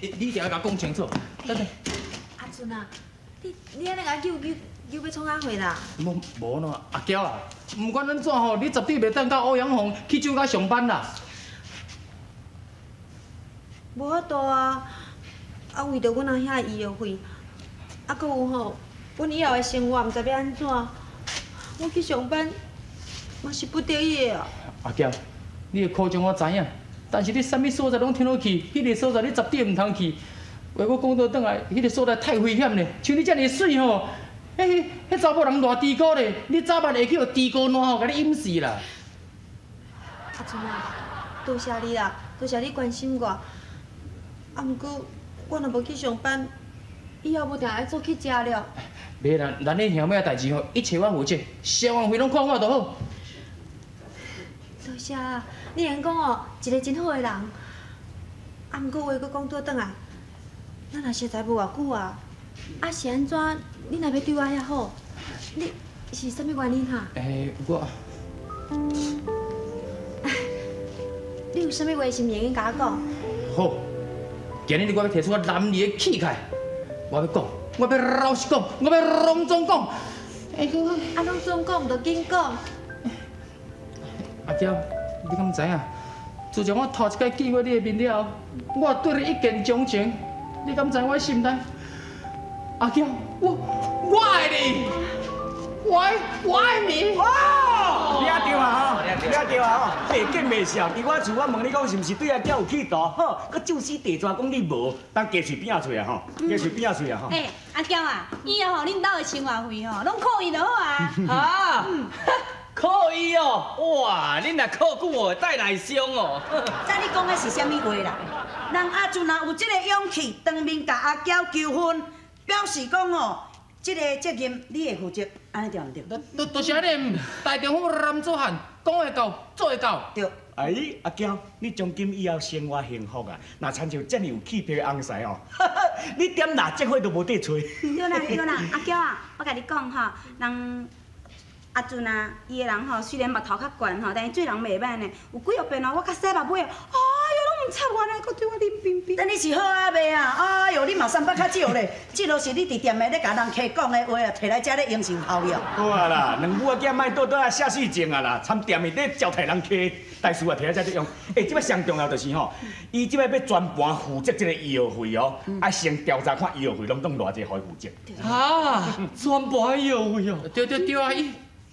你你一定要甲我讲清楚。等等，阿俊啊，你你安尼甲救救救要创啥货啦？无无喏，阿娇啊，不管安怎吼，你绝对袂等到欧阳锋去酒家上班啦。无法度啊，啊为着阮阿兄的医药费，啊搁有吼，阮以后的生活毋知要安怎，我去上班嘛是不得已的啊。阿娇，你的苦衷我知影，但是你啥物所在拢听落去，迄个所在你绝对毋通去。话我讲倒转来，迄个所在太危险咧，像你遮尔水吼，迄迄查某人偌低高咧，你早晚会去互低高烂吼，甲你淹死啦。阿俊啊，多谢你啦，多谢你关心我。啊，毋过我若无去上班，以后无定爱做去食了。袂啦，咱恁兄妹的代志吼，一切我负责，消防费拢看我就好。多谢啊，你连讲哦，一个真好的人。啊，毋过话搁讲倒转来，咱也实在无偌久啊，啊是安怎？你若要对我遐好，你是啥物原因哈？诶，我 你有啥物话是毋愿意甲我讲？好，今日我要提出我男儿的气概，我要讲，我要老实讲，我要隆重讲。哎，啊，拢总讲，毋着紧讲。阿娇，你敢知影？自从我头一摆见过你的面了后，我对你一见钟情。你敢知我心内？阿娇，我我爱你，我爱我爱你。哦，抓到啊吼，抓到啊吼，白见未笑。伫我厝，我问你讲是毋是对阿娇有企图？吼，佮就死地抓讲你无，当加喙边仔喙啊吼，加喙边仔喙啊吼。嘿，阿娇啊，以后吼恁兜的生活费吼，拢靠伊就好啊。啊 靠伊哦，哇，恁若靠久哦，带来伤哦。那你讲的是啥物话啦？人阿俊若有这个勇气当面甲阿娇求婚，表示讲哦，这个责任你会负责，安尼对毋对？都都都是安尼，大丈夫男子汉，讲会到，做会到。对。哎，阿娇，你从今以后生活幸福啊！若参照遮尔有气魄的翁婿哦，你点蜡烛火都无得吹。对啦对啦，阿娇啊，我甲你讲吼，人阿俊啊，伊个人吼虽然目头较悬吼，但是做人袂歹呢。有几落遍哦，我较洗目尾，哎哟，拢毋插我呢，搁对我冷冰冰。等你是好阿妹啊，哎哟，你嘛三百较少咧，即落是你伫店内咧甲人客讲的话啊，摕来遮咧应酬效用。好啊啦，两母仔囝莫倒倒啊写死情啊啦，参店面咧招待人客，大事啊摕来遮咧用。哎，即摆上重要就是吼，伊即摆要全盘负责即个医药费哦，啊先调查看医药费拢当偌济，互伊负责。啊，全盘医药费哦。对对对啊，一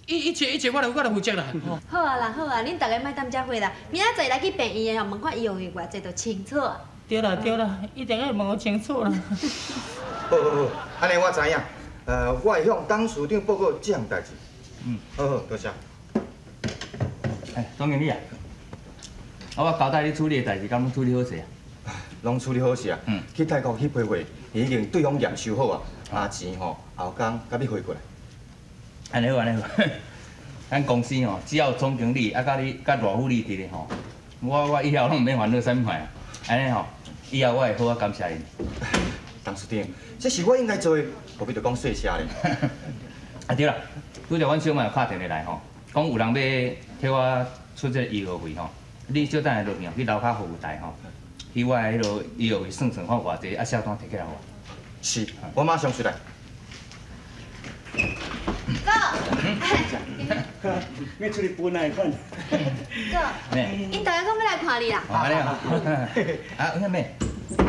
一一切一切我来我来负责啦。好啊啦好啊，恁大家莫担遮货啦，明仔载来去病院的吼，问看医药费偌济就清楚。对啦对啦，一定要问清楚啦。好好好，安尼我知影。呃，我会向董事长报告这项代志。嗯，好好，多谢。哎，总经理啊，啊，我交代你处理的代志，敢拢处理好势啊？拢处理好势啊。嗯。去泰国去批货，已经对方验收好啊。啊钱吼，后工甲你汇过来。安尼好，安尼好。咱公司吼，只要有总经理啊，甲你甲罗副理伫咧吼，我我以后拢毋免烦恼啥物款啊。安尼吼，以后我会好好感谢因。董事长，这是我应该做的，何必着讲谢谢咧？啊对啦，拄着阮小妹拍电话来吼，讲有人要替我出这个医药费吼，你小等下落去去楼骹服务台吼，去我的迄落医药费算算看偌济，啊小单摕起来我。是，我马上出来。哥，要出去分来款。哥，因大家讲要来看你啦。哦，安尼哦。啊，有啥物？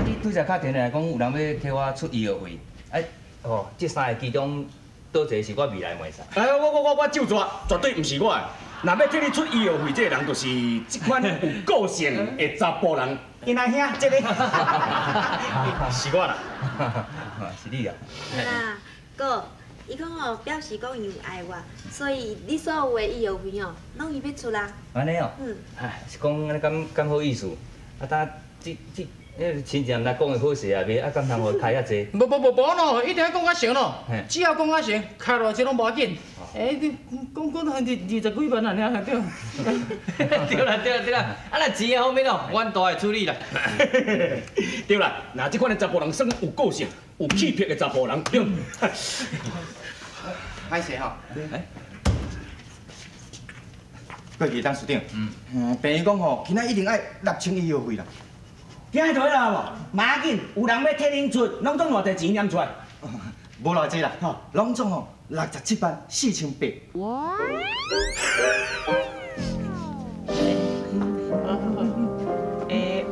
你拄则打电话来讲有人要替我出医药费，哎，哦，这三个其中倒一个是我未来妹婿。哎，我我我我就绝绝对毋是我的。若要替你出医药费，这个人就是这款有个性的查甫人。因阿兄，这个 是我啦。是你啊？啦，哥，伊讲哦表示讲伊有爱我，所以你所有的医药费哦，拢伊要出啦。安尼哦。嗯。哎，是讲安尼敢敢好意思？啊，当这这。迄亲戚毋来讲的好势啊，袂啊，敢通互开遐济？无无无无咯，一定要讲较成咯。只要讲较成，开偌济拢无要紧。哎，你讲讲到二二十几万啊，对。对啦对啦对啦，啊那钱的方面哦，阮都会处理啦。对啦，那这款的查甫人算有个性、有气魄的查甫人，对。歹势吼。过去董事长，嗯，嗯病院讲吼，今仔一定爱六千医药费啦。听得到啦无？马要紧，有人要替恁出，拢总偌侪钱念出来。无偌济啦，吼拢总吼六十七万四千八。诶，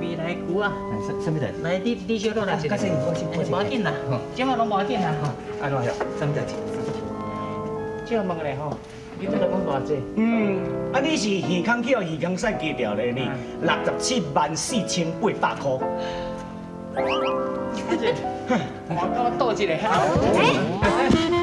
未来久啊，什什么代志？来你你小落来一较先我先我先无要紧啦，即马拢无要紧啦。安怎样？什么代志？即下问咧吼，你对我讲偌济？嗯，啊你是耳康去耳康赛加掉咧呢，六十七万四千八百块。我我倒一个。